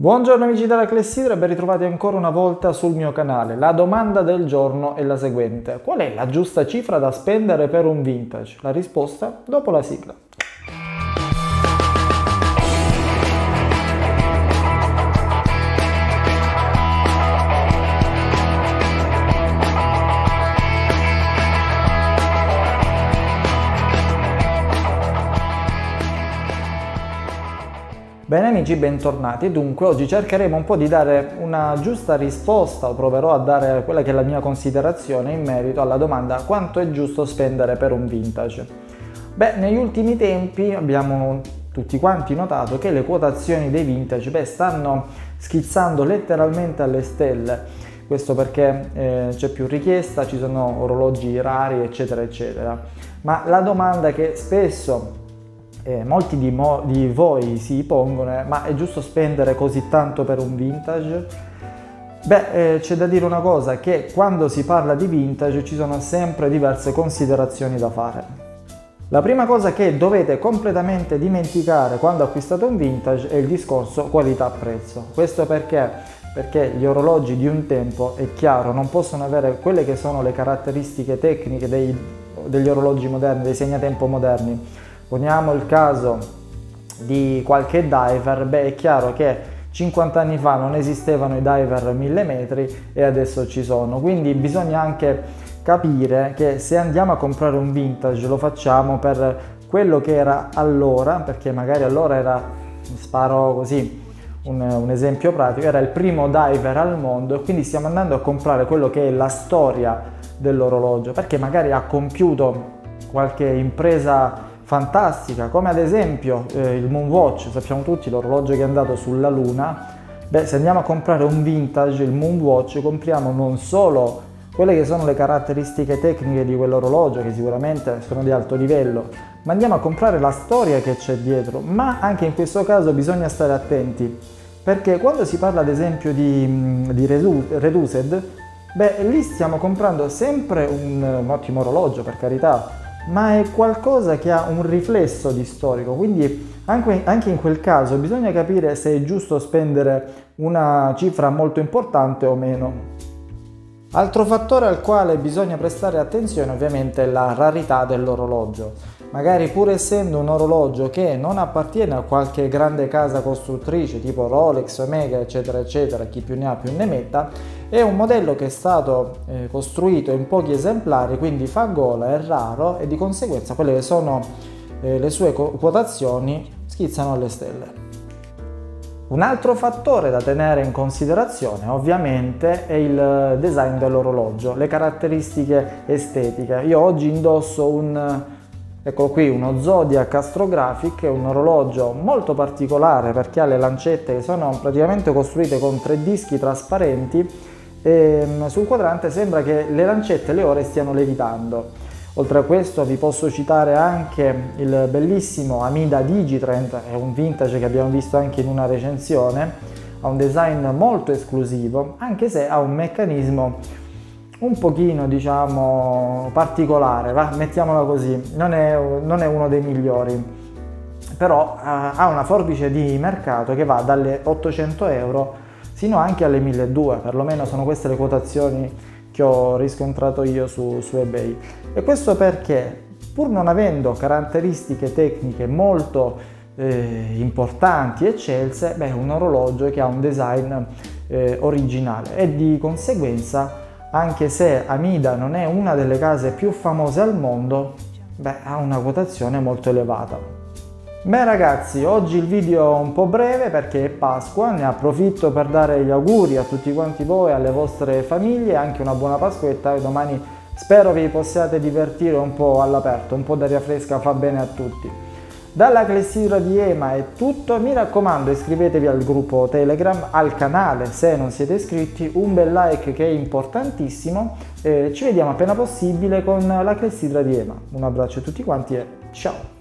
Buongiorno amici della Clessidra ben ritrovati ancora una volta sul mio canale. La domanda del giorno è la seguente. Qual è la giusta cifra da spendere per un vintage? La risposta dopo la sigla. Bene amici, bentornati. Dunque, oggi cercheremo un po' di dare una giusta risposta, o proverò a dare quella che è la mia considerazione in merito alla domanda quanto è giusto spendere per un vintage. Beh, negli ultimi tempi abbiamo tutti quanti notato che le quotazioni dei vintage beh, stanno schizzando letteralmente alle stelle. Questo perché eh, c'è più richiesta, ci sono orologi rari, eccetera, eccetera. Ma la domanda che spesso eh, molti di, mo- di, voi si pongono, eh, ma è giusto spendere così tanto per un vintage? Beh, eh, c'è da dire una cosa, che quando si parla di vintage ci sono sempre diverse considerazioni da fare. La prima cosa che dovete completamente dimenticare quando acquistate un vintage è il discorso qualità-prezzo. Questo perché? Perché gli orologi di un tempo, è chiaro, non possono avere quelle che sono le caratteristiche tecniche dei, degli orologi moderni, dei segnatempo moderni Poniamo il caso di qualche diver, beh è chiaro che 50 anni fa non esistevano i diver 1000 metri e adesso ci sono, quindi bisogna anche capire che se andiamo a comprare un vintage lo facciamo per quello che era allora, perché magari allora era, sparo così, un, un, esempio pratico, era il primo diver al mondo e quindi stiamo andando a comprare quello che è la storia dell'orologio, perché magari ha compiuto qualche impresa fantastica, come ad esempio eh, il Moonwatch, sappiamo tutti l'orologio che è andato sulla Luna, beh se andiamo a comprare un vintage, il Moonwatch, compriamo non solo quelle che sono le caratteristiche tecniche di quell'orologio, che sicuramente sono di alto livello, ma andiamo a comprare la storia che c'è dietro, ma anche in questo caso bisogna stare attenti, perché quando si parla ad esempio di, di Reduced, beh lì stiamo comprando sempre un, un ottimo orologio per carità, ma è qualcosa che ha un riflesso di storico, quindi anche, anche in quel caso bisogna capire se è giusto spendere una cifra molto importante o meno. Altro fattore al quale bisogna prestare attenzione ovviamente è la rarità dell'orologio. Magari pur essendo un orologio che non appartiene a qualche grande casa costruttrice tipo Rolex, Omega eccetera eccetera, chi più ne ha più ne metta, è un modello che è stato eh, costruito in pochi esemplari, quindi fa gola, è raro e di conseguenza quelle che sono eh, le sue quotazioni schizzano alle stelle. Un altro fattore da tenere in considerazione ovviamente è il design dell'orologio, le caratteristiche estetiche. Io oggi indosso un, eccolo qui, uno Zodiac Astrographic, un orologio molto particolare perché ha le lancette che sono praticamente costruite con tre dischi trasparenti ehm, sul quadrante sembra che le lancette e le ore stiano levitando. Oltre a questo vi posso citare anche il bellissimo Amida Digitrend, è un vintage che abbiamo visto anche in una recensione, ha un design molto esclusivo, anche se ha un meccanismo un pochino diciamo particolare, va? mettiamola così, non è, non è uno dei migliori, però uh, ha una forbice di mercato che va dalle 800 euro sino anche alle 1200, perlomeno sono queste le quotazioni che ho riscontrato io su, su eBay. E questo perché, pur non avendo caratteristiche tecniche molto eh, importanti e eccelse, beh, è un orologio che ha un design eh, originale e di conseguenza, anche se Amida non è una delle case più famose al mondo, beh, ha una quotazione molto elevata. Beh ragazzi, oggi il video è un po' breve perché è Pasqua, ne approfitto per dare gli auguri a tutti quanti voi alle vostre famiglie, anche una buona Pasquetta e domani spero vi possiate divertire un po' all'aperto, un po' d'aria fresca fa bene a tutti. Dalla clessidra di Ema è tutto, mi raccomando iscrivetevi al gruppo Telegram, al canale se non siete iscritti, un bel like che è importantissimo, e ci vediamo appena possibile con la clessidra di Ema. Un abbraccio a tutti quanti e ciao!